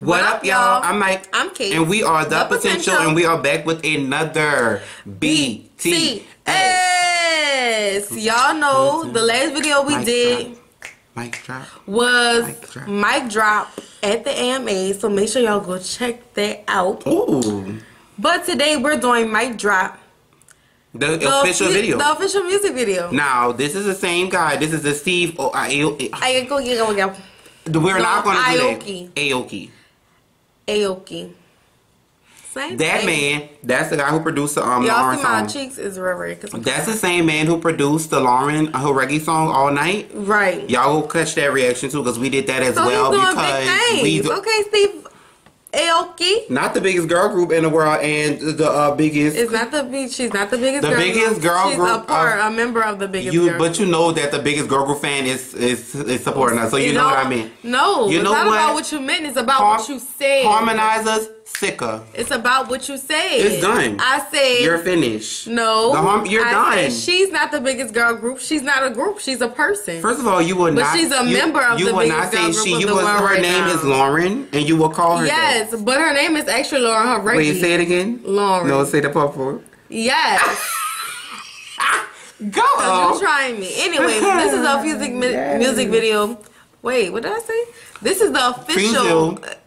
What, up, y'all? I'm Mike. I'm Kate. And we are The, The Potential, Potential. and we are back with another BTS. Y'all know the last video we Mic did drop. Mic drop. was Mic drop. mic drop at the AMA, so make sure y'all go check that out. Ooh. But today we're doing Mic drop. The, The official video. The official music video. now, this is the same guy. This is the Steve. Oh, I, I go get go go. we're not going to do that. Aoki. Aoki. Same That thing. man, that's the guy who produced the um, Y'all Lauren see my song. cheeks is. 'cause That's the same man who produced the Lauren uh, her reggae song all night. right. Y'all will catch that reaction too, because we did that as So well. because big we do, okay, Steve. Aoki not the biggest girl group in the world, and the uh, biggest. is not the big. She's not the biggest. The girl biggest group. girl She's group a part, of- a member of the biggest. You, but you know that the biggest girl group fan is is, is supporting us, so you know what I mean. No, You it's know not what? about what you meant. It's about Har- what you said. Harmonizers, sicker. It's about what you said. It's done. I said You're finished. no. The harm- you're I done. She's not the biggest girl group. She's not a group. She's a person. First of all, you will But not. But she's a you, member of you the biggest not say girl group she. of You will. world Her right name now. is Lauren, and you will call her. yes, but her name is actually Lauren. Her Wait, say it again. Lauren. No, say the purple. Yes. Go. You trying me. Anyway, this is a music mi- Yes. music video. Wait, what did I say? This is the official. Up!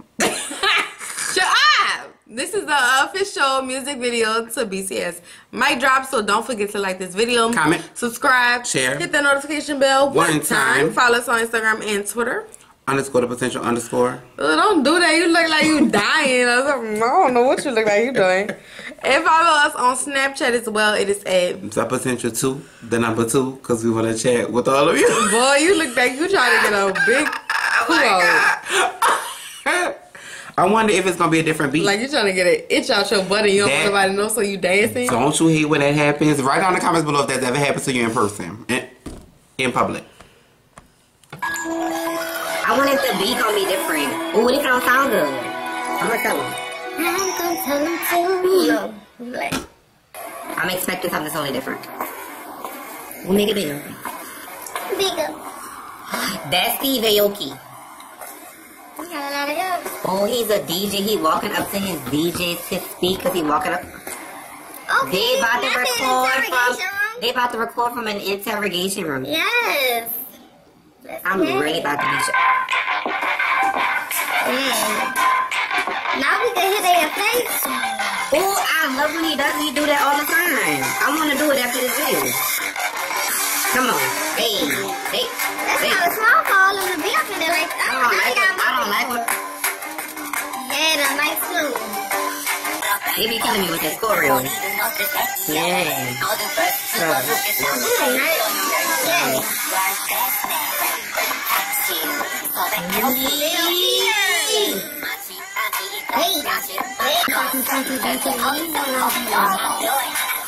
This is the official music video to BTS. Mic drop, so don't forget to like this video. Comment. Subscribe. Share. Hit the notification bell one, One time. time. Follow us on Instagram and Twitter. Underscore the potential underscore. Ugh, don't do that. You look like you dying. or something. Mm, I don't know what you look like you doing. And follow us on Snapchat as well. It is at The potential two, the number two, because we want to chat with all of you. Boy, you look like you trying to get a big oh kudo. I wonder if it's gonna be a different beat. Like you're trying to get an itch out your butt and you don't That- want nobody to know, so you dancing. Don't you hate when that happens? Write down in the comments below if that's ever happened to you in person, in, in public. I want it to be gonna be different. Ooh, what if it don't sound good? I'm gonna tell him. No. I'm expecting something totally different. We'll make it bigger. Bigger. That's Steve Aoki. We got a lot of girls. Oh, he's a DJ. He walking up to his DJs to speak because he walking up. Okay, They about to record from. room. They about to record from an interrogation room. Yes. Let's I'm get really about to be. Yeah. Now we can hit their face. Oh, I love when he does. He do that all the time. I want to do it after this video. Come on, hey, hey, That's hey. not a small call in the building. They're like, I don't like it. I don't like what Yeah, the nice too. they be killing me with this choreo. Yeah. So, Mm, nice. Yeah. what's my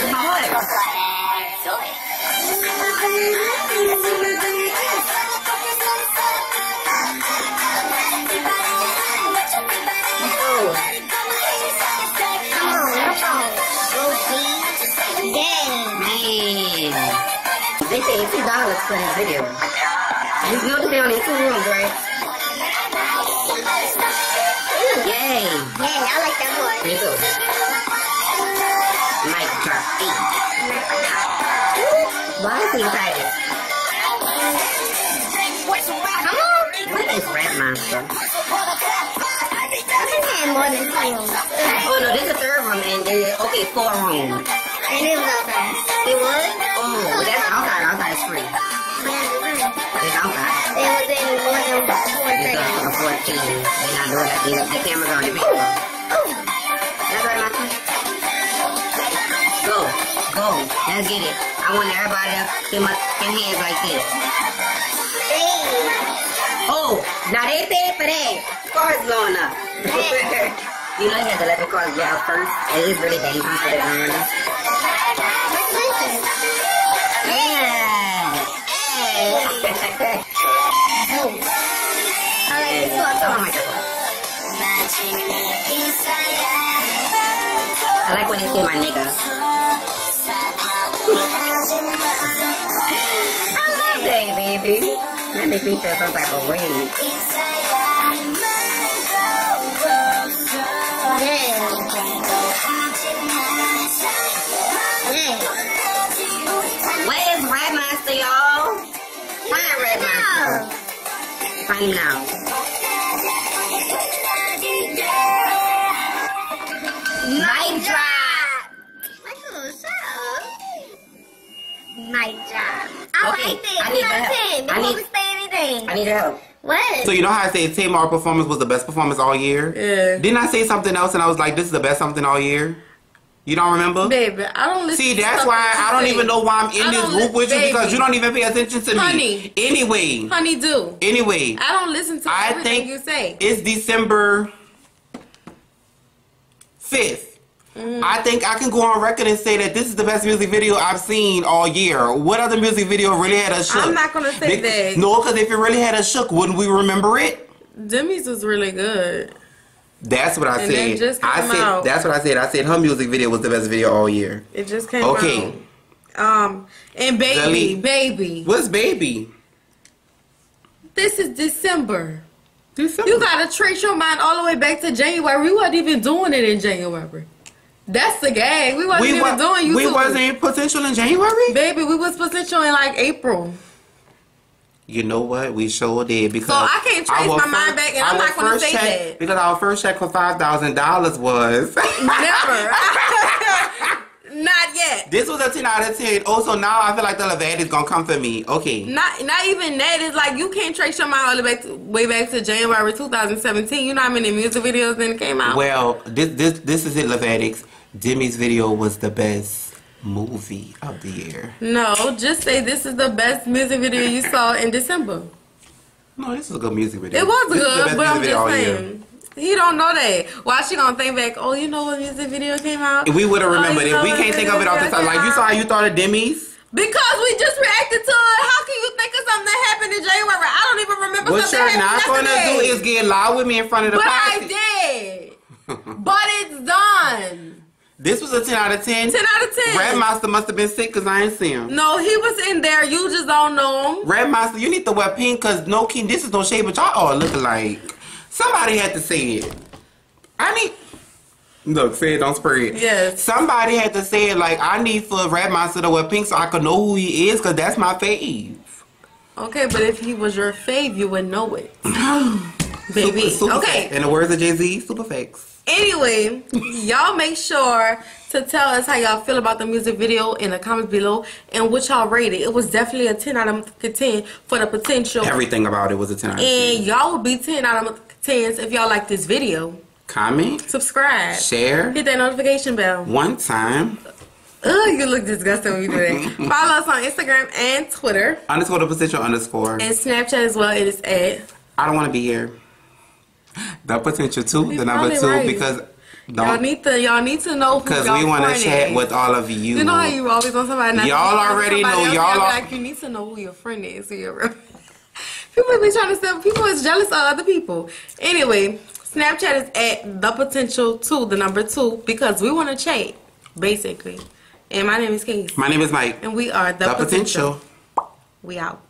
heart? Man. They paid two dollars for this video. You know that they only two rooms, right? Yay. Me too. Why is he excited? What is Rap Monster? Oh no, this is the third room and there, okay, four rooms. They was? outside. It was? Oh, that's outside. Outside is free. It's outside. They was in more than four It's seconds. 14. They're not doing that. The, the camera's on the video. That's right, Monster. Go. Go. Let's get it. I want everybody to get my fucking hands like this. Hey. Oh, now they paid for that. Cars blowing up. you know you had to let the cars get out first. It is really dangerous for the. Hey. Oh my god. I like when they say my nigga. I love that, baby. That makes me feel some type of way. Rap Monster, y'all? Find Rap Monster. Now. Mic Night job. I Okay, like this. I need Ten out of your ten. help. I Before need- we say anything. I need your help. What? So you know how I said Tamar performance was the best performance all year? Yeah. Didn't I say something else and I was like, this is the best something all year? You don't remember? Baby, I don't listen See, that's stuff why I don't say. even know why I'm in this don't group listen- with you because you don't even pay attention to me. Honey. Anyway, Honey, do. anyway, I don't listen to I everything think you say. it's December 5th. Mm-hmm. I think I can go on record and say that this is the best music video I've seen all year. What other music video really had us shook? I'm not gonna say that. No, because if it really had us shook, wouldn't we remember it? Demi's was really good. That's what I And said. just I came said out. that's what I said. I said her music video was the best video all year. It just came Okay. out. Um, and baby, baby, What's baby? this is December. December. You gotta trace your mind all the way back to January. We wasn't even doing it in January. That's the gag. We wasn't we even wa- doing YouTube. we wasn't potential in January. Baby, we was potential in like April. You know what? We sure did because So I can't trace my mind back, and I'm not gonna say check- that. because our first check for five thousand dollars was Never. This was a ten out of ten. Oh, also, now I feel like the Levad is gonna come for me. Okay, Not not even that. It's like you can't trace your mind all the way back to, way back to January 2017. You know how many music videos then came out? well this this this is it, Lovatics. Demi's video was the best movie of the year. no, just say this is the best music video you saw in December. No, this is a good music video. It was This good, but I'm just saying. He don't know that. Why she gonna think back? Oh, you know what music video came out? If we would have Oh, remembered you it. We can't think of it off the top. Like you saw how you thought of Demi's. Because we just reacted to it. How can you think of something that happened in January? I don't even remember What something you're not happened gonna do is get loud with me in front of the But I did. but it's done. This was a 10 out of 10. 10 out of 10. Rap Monster must have been sick because I ain't see him. No, he was in there. You just don't know him. Rap Monster, you need to wear pink because no king, this is no shade, but y'all all look alike. Somebody had to say it. I need. Look, say it, don't spray it. Yes. Somebody had to say it like, I need for Rap Monster to wear pink so I can know who he is because that's my fave. Okay, but if he was your fave, you would know it. Baby. Super- super okay. fact. In the words of Jay Z, super fakes. Anyway, y'all make sure to tell us how y'all feel about the music video in the comments below and what y'all rated. It was definitely a 10 out of 10 for the potential. Everything about it was a 10 out of 10. And y'all will be 10 out of 10 if y'all like this video. Comment, Subscribe. share, Hit that notification bell. one time. Ugh, you look disgusting when you do that. Follow us on Instagram and Twitter Underscore the potential underscore. and Snapchat as well. It is at I don't want to be here. The potential two, the number two, right. because y'all need to y'all need to know because we want to chat is. with all of you. You know how you always want somebody. Y'all already know, y'all are- like you need to know who your friend is. So you're. People be trying to sell. People is jealous of other people. Anyway, Snapchat is at the potential two, the number two, because we want to chat basically. And my name is Case, My name is Mike. and we are the, The potential. potential. We out.